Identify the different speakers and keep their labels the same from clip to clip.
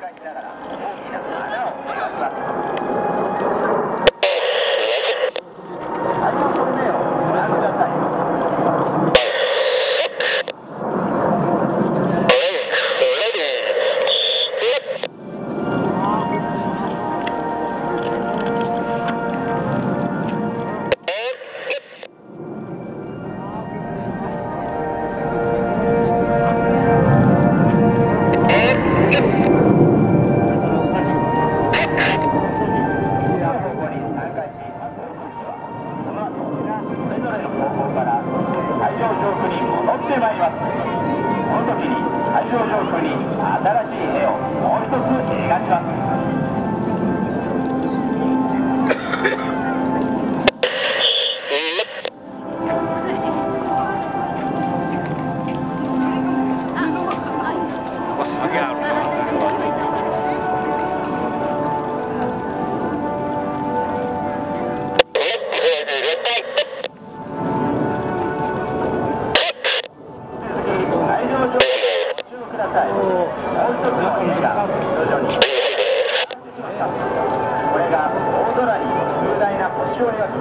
Speaker 1: 回しながら。ます。この時に海上上空に新しい絵をもう一つ描きます。海上上空にごこれが大空に雄大な星を描く。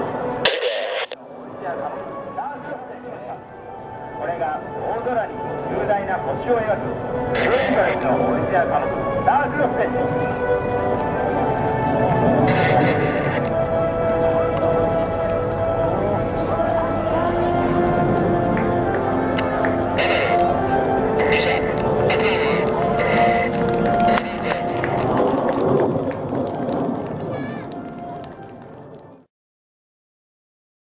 Speaker 1: これが大空に雄大な星を描く黒いのオリジナル貨物ダークロスです